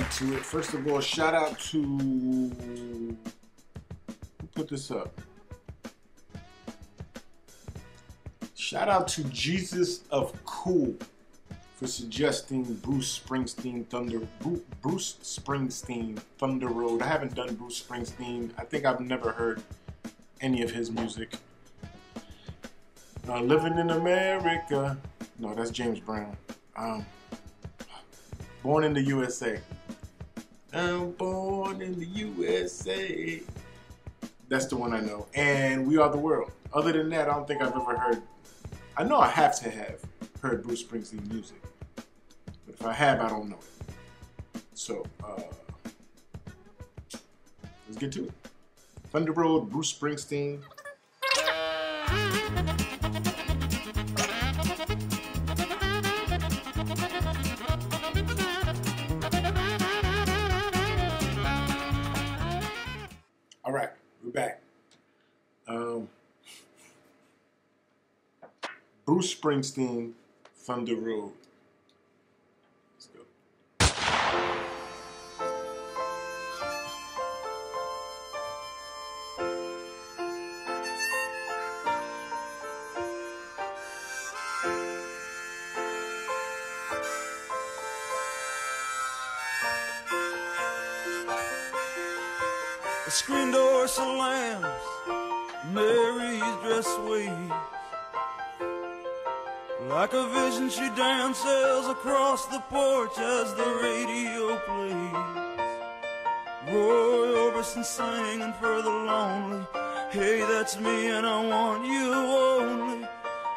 get to it. First of all, shout out to put this up. Shout out to Jesus of Cool for suggesting Bruce Springsteen Thunder Bruce Springsteen Thunder Road. I haven't done Bruce Springsteen. I think I've never heard any of his music. Uh, living in America. No, that's James Brown. Um, born in the USA. I'm born in the USA. That's the one I know. And We Are the World. Other than that, I don't think I've ever heard. I know I have to have heard Bruce Springsteen music. But if I have, I don't know it. So, uh, let's get to it. Thunder Road, Bruce Springsteen. Um, Bruce Springsteen, Thunder Road. Let's go. The screen door slams, Mary's dress waves. Like a vision, she dances across the porch as the radio plays. Roy Orbison singing for the lonely. Hey, that's me, and I want you only.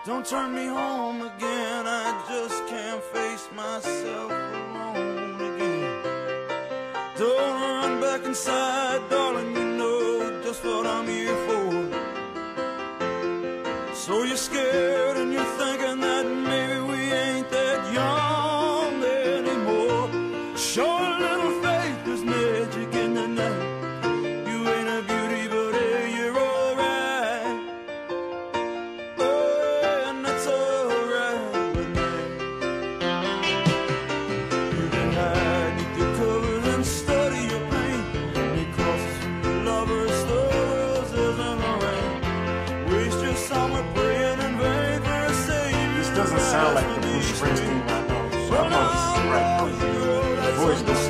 Don't turn me home again, I just can't face myself alone again. Don't run back inside, darling, you know just what I'm here for. So right. The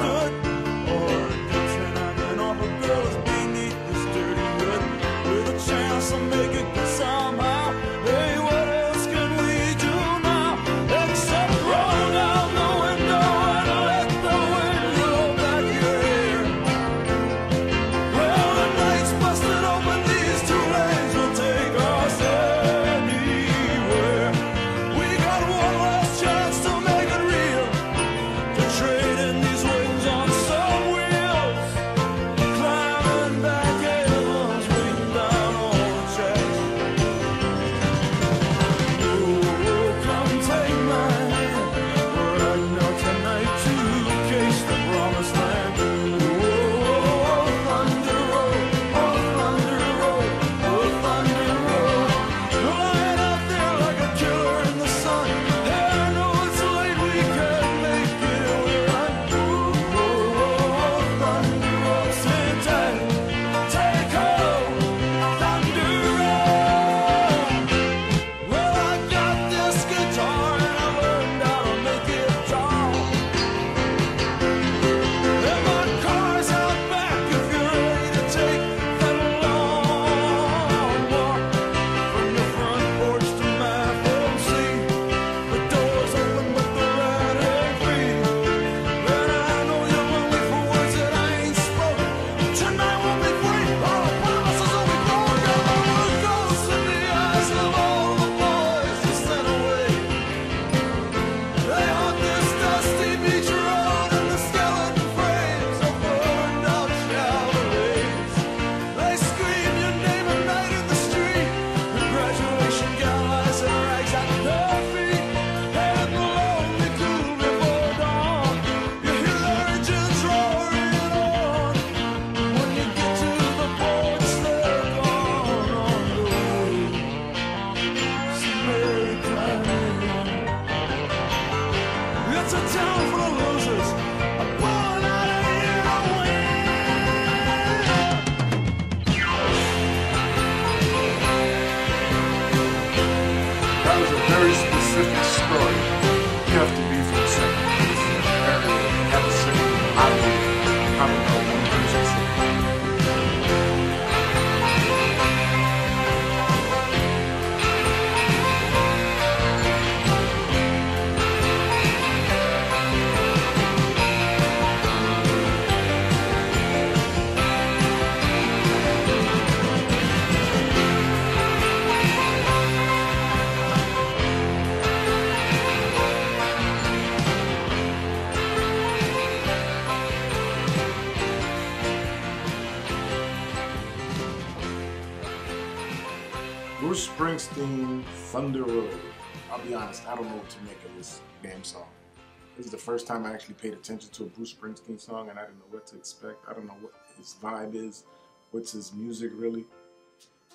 It's a town full of losers, Springsteen, Thunder Road. I'll be honest, I don't know what to make of this damn song. This is the first time I actually paid attention to a Bruce Springsteen song, and I didn't know what to expect. I don't know what his vibe is, what's his music really.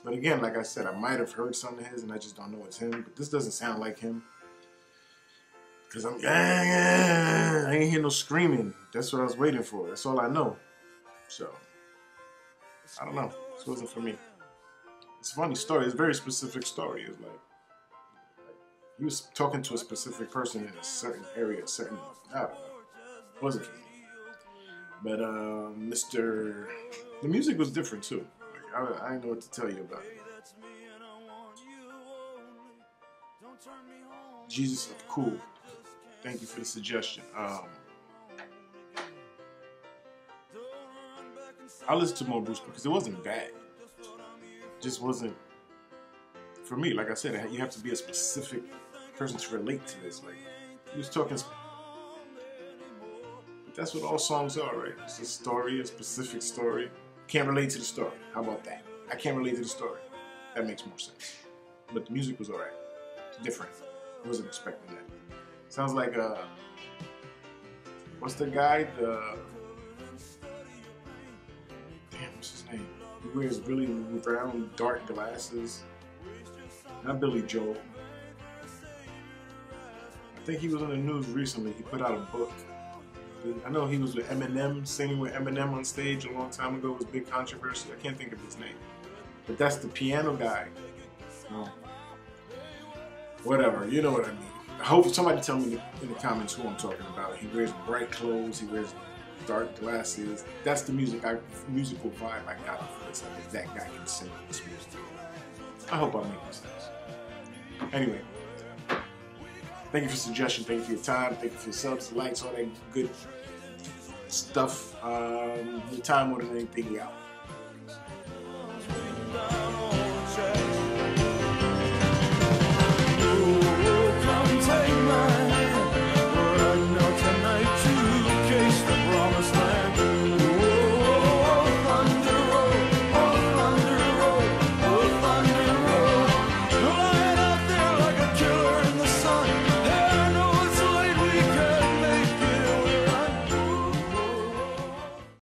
But again, like I said, I might have heard some of his, and I just don't know it's him. But this doesn't sound like him. Cause I'm, yeah, I ain't hear no screaming. That's what I was waiting for. That's all I know. So, I don't know. This wasn't for me. It's a funny story. It's a very specific story. It's like, he was talking to a specific person in a certain area, a certain. I don't know. It wasn't. But uh, Mr. The music was different too. Like, I, I know what to tell you about it. Jesus of Cool. Thank you for the suggestion. Um, I listened to more Bruce because it wasn't bad. Just wasn't for me. Like I said, you have to be a specific person to relate to this. Like he was talking, but that's what all songs are, right? It's a story, a specific story. Can't relate to the story. How about that? I can't relate to the story. That makes more sense. But the music was alright. It's different. I wasn't expecting that. Sounds like uh what's the guy? The damn, what's his name? He wears really brown, dark glasses. Not Billy Joel. I think he was in the news recently. He put out a book. I know he was with Eminem, singing with Eminem on stage a long time ago. It was a big controversy. I can't think of his name. But that's the piano guy. Oh. Whatever, you know what I mean. I hope somebody tell me in the comments who I'm talking about. He wears bright clothes. He wears dark glasses. That's the music, I, musical vibe I got for this. If that guy can sing this music. I hope I'm making sense. Anyway, thank you for suggestion. Thank you for your time. Thank you for your subs, likes, all that good stuff. Um, your time more than anything. out.